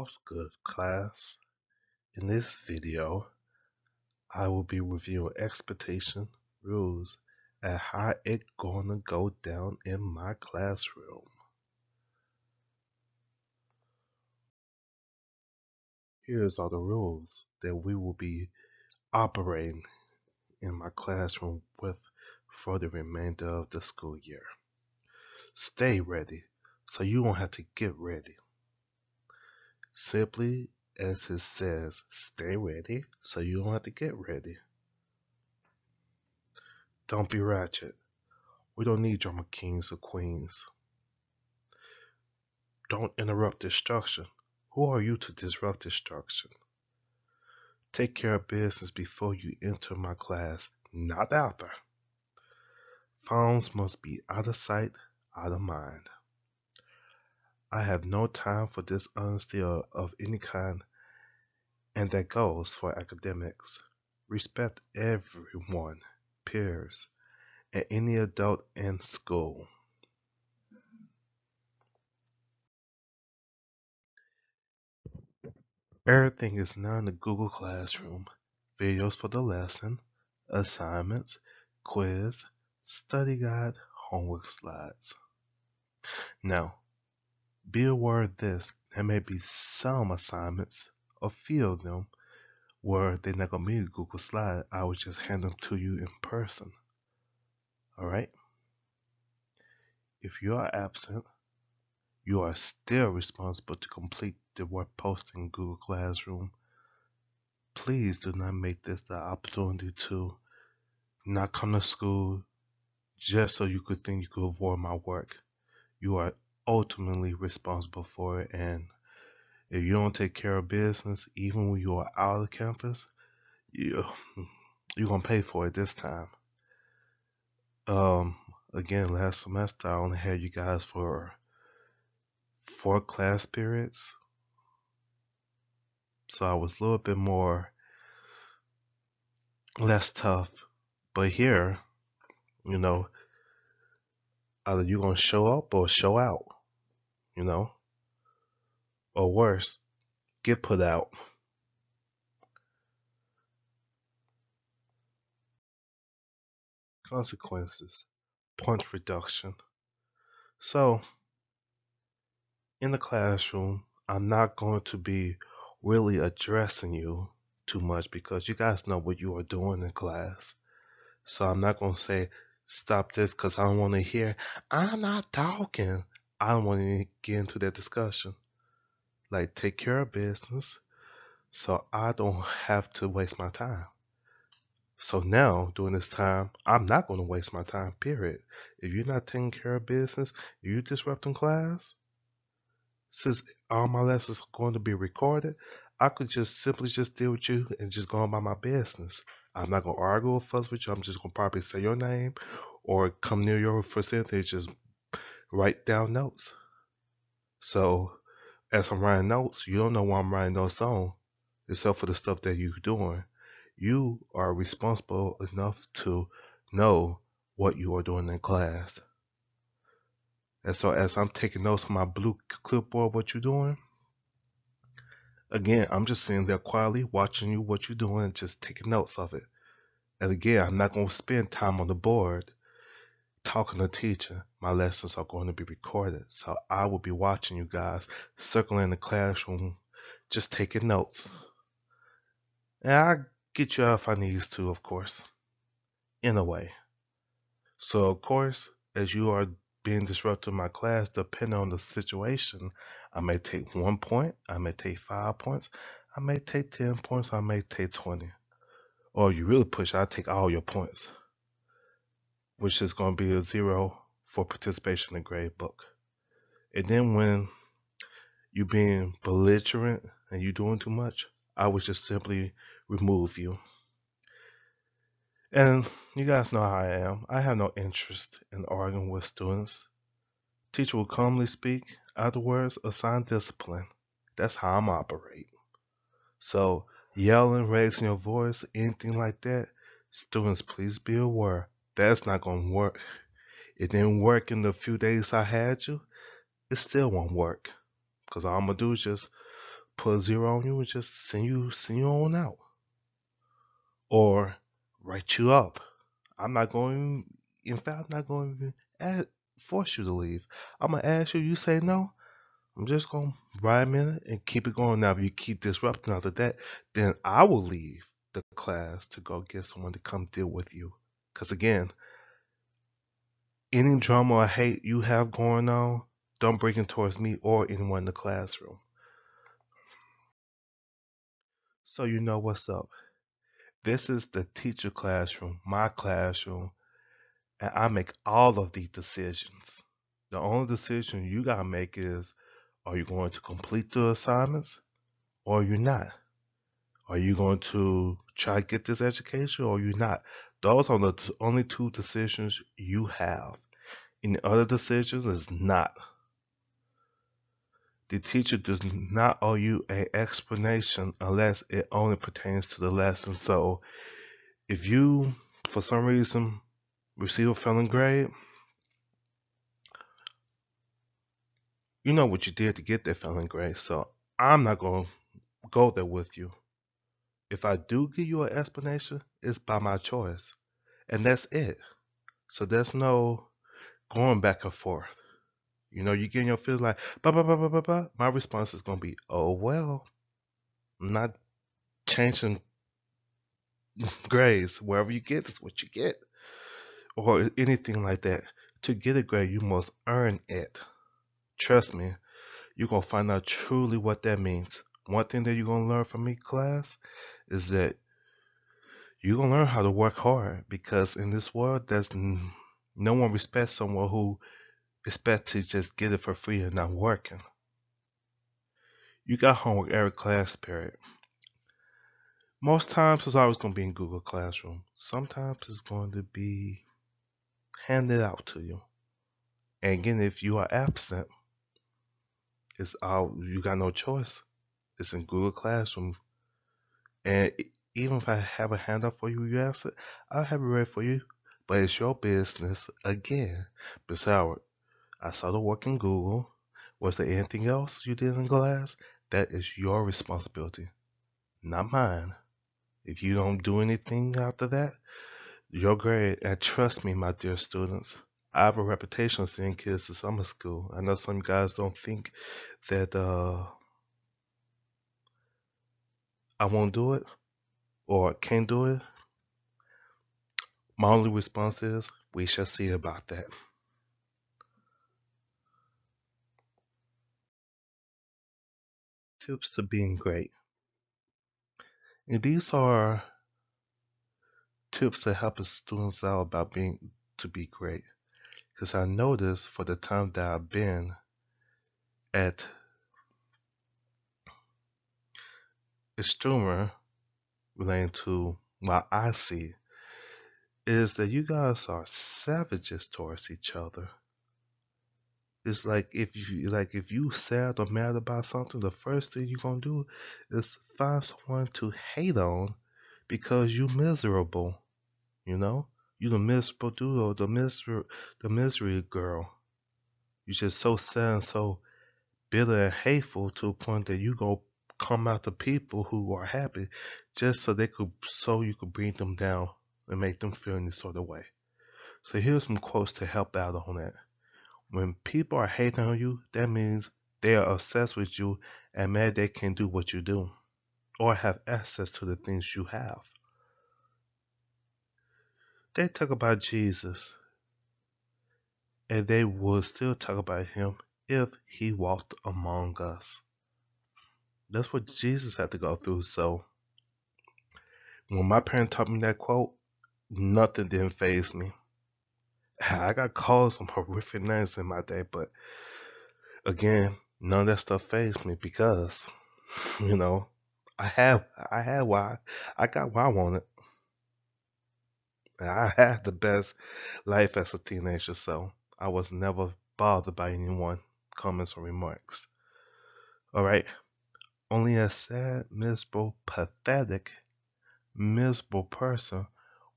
What's good class? In this video, I will be reviewing expectation rules and how it gonna go down in my classroom. Here's all the rules that we will be operating in my classroom with for the remainder of the school year. Stay ready so you won't have to get ready. Simply as it says, stay ready so you don't have to get ready. Don't be ratchet. We don't need drama kings or queens. Don't interrupt destruction. Who are you to disrupt destruction? Take care of business before you enter my class, not after. Phones must be out of sight, out of mind. I have no time for dishonesty of any kind, and that goes for academics. Respect everyone, peers, and any adult in school. Everything is now in the Google Classroom. Videos for the lesson, assignments, quiz, study guide, homework slides. Now, be aware of this, there may be some assignments, a few of them, where they're not going to be in Google Slide. I will just hand them to you in person. Alright? If you are absent, you are still responsible to complete the work posted in Google Classroom. Please do not make this the opportunity to not come to school just so you could think you could avoid my work. You are ultimately responsible for it. And if you don't take care of business, even when you are out of campus, you you're gonna pay for it this time. Um, again, last semester I only had you guys for four class periods, so I was a little bit more less tough. But here, you know, either you're gonna show up or show out you know? Or worse, get put out. Consequences Point reduction. So, in the classroom, I'm not going to be really addressing you too much because you guys know what you are doing in class. So I'm not going to say, stop this because I don't want to hear, I'm not talking. I don't want to get into that discussion. Like, take care of business so I don't have to waste my time. So now, during this time, I'm not going to waste my time, period. If you're not taking care of business, you're disrupting class, since all my lessons are going to be recorded, I could just simply just deal with you and just go on by my business. I'm not going to argue or fuss with you. I'm just going to probably say your name or come near your vicinity, just write down notes. So as I'm writing notes, you don't know why I'm writing those on, except for the stuff that you're doing. You are responsible enough to know what you are doing in class. And so as I'm taking notes on my blue clipboard, what you're doing, again, I'm just sitting there quietly watching you, what you're doing, and just taking notes of it. And again, I'm not going to spend time on the board talking to teacher, my lessons are going to be recorded. So I will be watching you guys circling the classroom, just taking notes. And I get you if I need to, of course, in a way. So of course, as you are being disrupted in my class, depending on the situation, I may take one point, I may take five points, I may take 10 points, I may take 20. Or you really push, I take all your points which is going to be a zero for participation in grade book. And then when you being belligerent and you doing too much, I would just simply remove you. And you guys know how I am. I have no interest in arguing with students. Teacher will calmly speak, afterwards assign discipline. That's how I'm operate. So yelling, raising your voice, anything like that, students please be aware that's not going to work. It didn't work in the few days I had you. It still won't work. Because all I'm going to do is just put a zero on you and just send you send you on out. Or write you up. I'm not going in fact I'm not going to add, force you to leave. I'm gonna ask you, you say no, I'm just gonna ride a minute and keep it going. Now if you keep disrupting after that, then I will leave the class to go get someone to come deal with you. Cause again, any drama or hate you have going on, don't bring it towards me or anyone in the classroom. So you know what's up. This is the teacher classroom, my classroom, and I make all of these decisions. The only decision you gotta make is are you going to complete the assignments or you're not? Are you going to try to get this education or you're not? Those are the only two decisions you have. Any other decisions is not. The teacher does not owe you an explanation unless it only pertains to the lesson. So if you, for some reason, receive a failing grade, you know what you did to get that failing grade. So I'm not going to go there with you. If I do give you an explanation, it's by my choice. And that's it. So there's no going back and forth. You know, you getting your feelings like, blah, blah, blah, blah, blah, ba. My response is gonna be, oh well. I'm not changing grades. Wherever you get is what you get, or anything like that. To get a grade, you must earn it. Trust me, you're gonna find out truly what that means. One thing that you're gonna learn from me, class, is that you're gonna learn how to work hard because in this world, there's no one respects someone who expects to just get it for free and not working. You got homework every class period. Most times it's always going to be in Google Classroom. Sometimes it's going to be handed out to you. And again, if you are absent, it's all you got no choice. It's in Google Classroom. And even if I have a handout for you, you ask it, I'll have it ready for you but it's your business again. Howard, I saw the work in Google. Was there anything else you did in class? That is your responsibility, not mine. If you don't do anything after that, your grade, and trust me, my dear students, I have a reputation of sending kids to summer school. I know some guys don't think that uh, I won't do it or can't do it my only response is, we shall see about that. Tips to being great. And these are tips to help students out about being to be great. Because I noticed for the time that I've been at Strummer relating to what I see is that you guys are savages towards each other. It's like if you like if you sad or mad about something, the first thing you're gonna do is find someone to hate on because you miserable. You know? You the miserable dude or the misery the misery girl. You're just so sad and so bitter and hateful to a point that you go come out after people who are happy just so they could so you could bring them down and make them feel any sort of way. So here's some quotes to help out on that. When people are hating on you, that means they are obsessed with you and mad they can do what you do or have access to the things you have. They talk about Jesus and they would still talk about him if he walked among us. That's what Jesus had to go through. So when my parents taught me that quote, nothing didn't phase me. I got called some horrific names in my day, but again, none of that stuff phased me because, you know, I have I had why I got what I wanted. I had the best life as a teenager, so I was never bothered by anyone comments or remarks. All right. Only a sad, miserable, pathetic, miserable person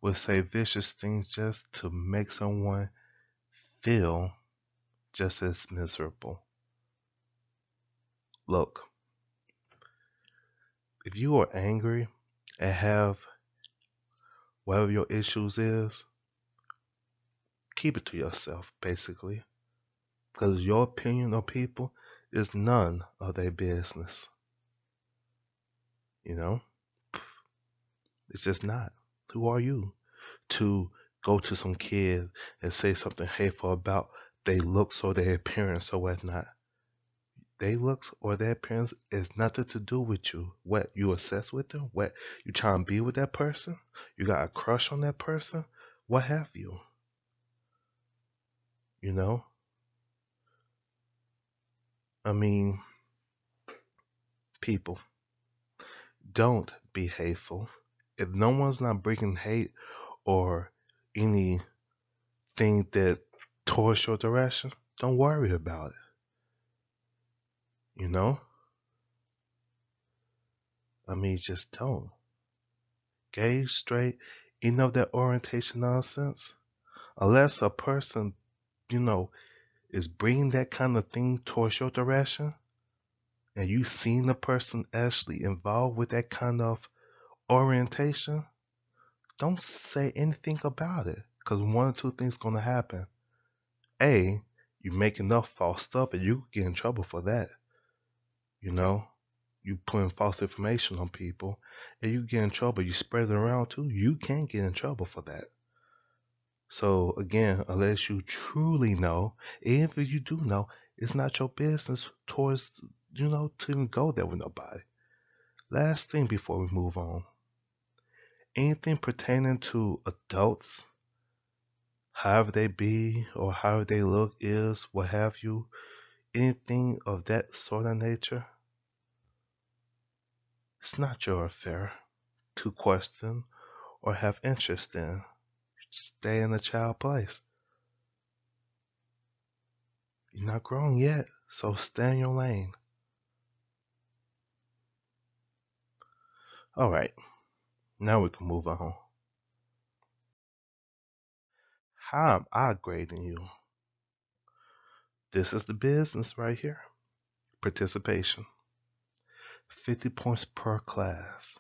would say vicious things just to make someone feel just as miserable. Look, if you are angry and have whatever your issues is, keep it to yourself, basically. Because your opinion of people is none of their business. You know? It's just not. Who are you to go to some kid and say something hateful about their looks or their appearance or whatnot? Their looks or their appearance is nothing to do with you. What you assess with them? What you trying to be with that person? You got a crush on that person? What have you? You know? I mean, people, don't be hateful. If no one's not bringing hate or anything that towards your direction, don't worry about it. You know? I mean, just don't. Gay, straight, any of that orientation nonsense. Unless a person, you know, is bringing that kind of thing towards your direction, and you've seen the person actually involved with that kind of orientation, don't say anything about it. Because one or two things going to happen. A, you make enough false stuff and you get in trouble for that. You know, you putting false information on people and you get in trouble. You spread it around too. You can get in trouble for that. So again, unless you truly know, even if you do know, it's not your business towards you know to even go there with nobody. Last thing before we move on. Anything pertaining to adults, however they be or however they look is, what have you, anything of that sort of nature, it's not your affair to question or have interest in. Stay in the child place. You're not grown yet, so stay in your lane. All right, now we can move on. How am I grading you? This is the business right here. Participation. 50 points per class.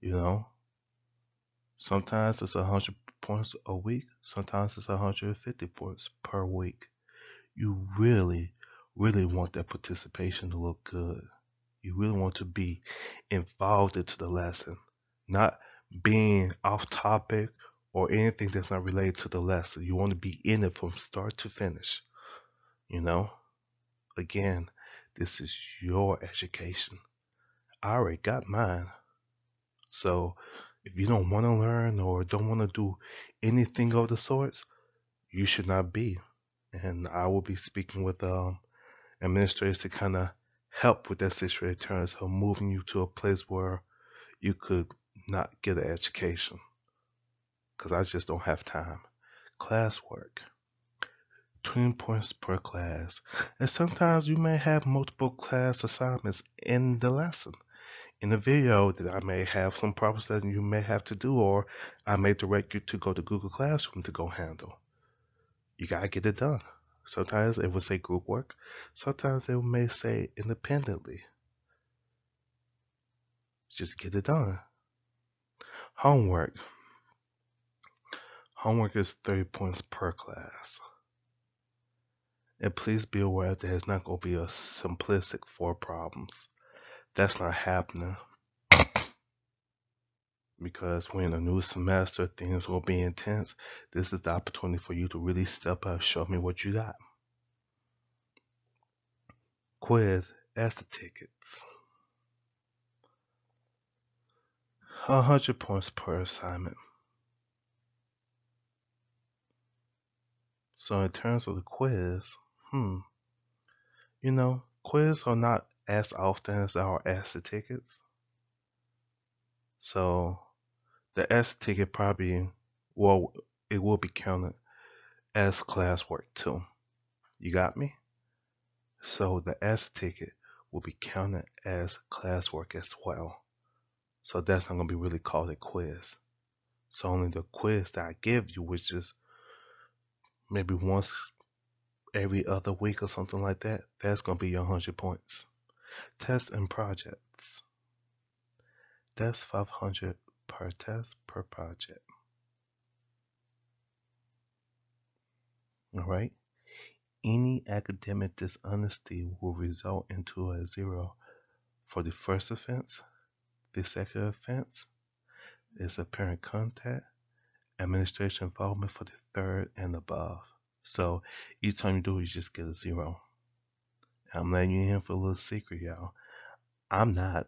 You know, sometimes it's 100 points a week, sometimes it's 150 points per week. You really, really want that participation to look good. You really want to be involved into the lesson, not being off topic or anything that's not related to the lesson. You want to be in it from start to finish. You know, again, this is your education. I already got mine. So if you don't want to learn or don't want to do anything of the sorts, you should not be. And I will be speaking with um, administrators to kind of help with that situation in terms of moving you to a place where you could not get an education. Because I just don't have time. Classwork. 20 points per class. And sometimes you may have multiple class assignments in the lesson. In the video that I may have some problems that you may have to do or I may direct you to go to Google Classroom to go handle. You gotta get it done. Sometimes it will say group work. Sometimes it may say independently. Just get it done. Homework. Homework is 30 points per class. And please be aware that it's not going to be a simplistic four problems. That's not happening. Because we're in a new semester, things will be intense. This is the opportunity for you to really step up, show me what you got. Quiz, as the tickets. 100 points per assignment. So in terms of the quiz, hmm, you know, quiz are not as often as our ask the tickets. So the exit ticket probably, well, it will be counted as classwork too. You got me? So the exit ticket will be counted as classwork as well. So that's not going to be really called a quiz. So only the quiz that I give you, which is maybe once every other week or something like that, that's going to be your 100 points. Tests and projects. That's 500 per test per project. All right. Any academic dishonesty will result into a zero for the first offense. The second offense is apparent contact. Administration involvement for the third and above. So each time you do you just get a zero. I'm letting you in for a little secret, y'all. I'm not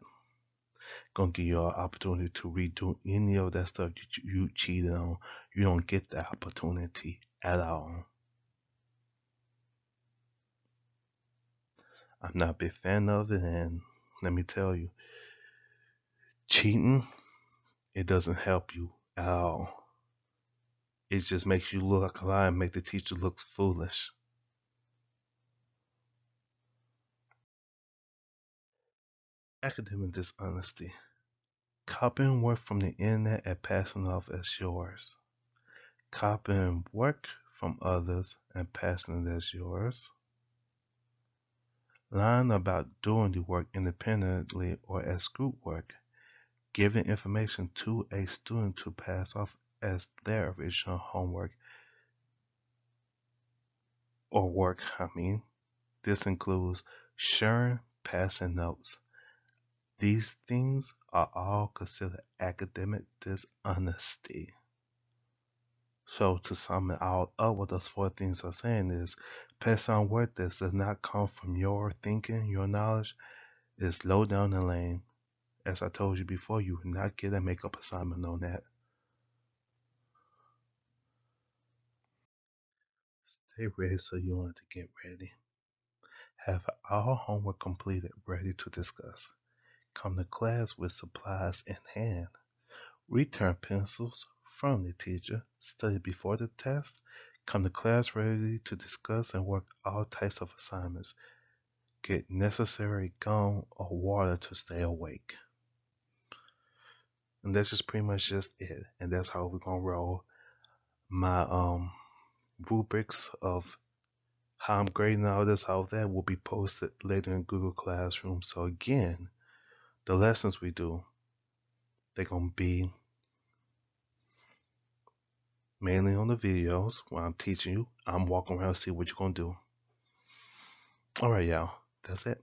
gonna give you an opportunity to redo any of that stuff you, you cheated on. You don't get that opportunity at all. I'm not a big fan of it, and let me tell you, cheating it doesn't help you at all. It just makes you look like a liar and make the teacher look foolish. Academic dishonesty. Copying work from the internet and passing off as yours. Copying work from others and passing it as yours. Lying about doing the work independently or as group work. Giving information to a student to pass off as their original homework or work, I mean. This includes sharing passing notes. These things are all considered academic dishonesty. So to sum it all up, what those four things are saying is pass on work that does not come from your thinking, your knowledge, is low down the lane. As I told you before, you will not get a makeup assignment on that. Stay ready so you want to get ready. Have all homework completed, ready to discuss. Come to class with supplies in hand. Return pencils from the teacher. Study before the test. Come to class ready to discuss and work all types of assignments. Get necessary gum or water to stay awake. And that's just pretty much just it. And that's how we're gonna roll. My um rubrics of how I'm grading all this, how that will be posted later in Google Classroom. So again, the lessons we do, they're gonna be mainly on the videos where I'm teaching you. I'm walking around to see what you're gonna do. All right, y'all. That's it.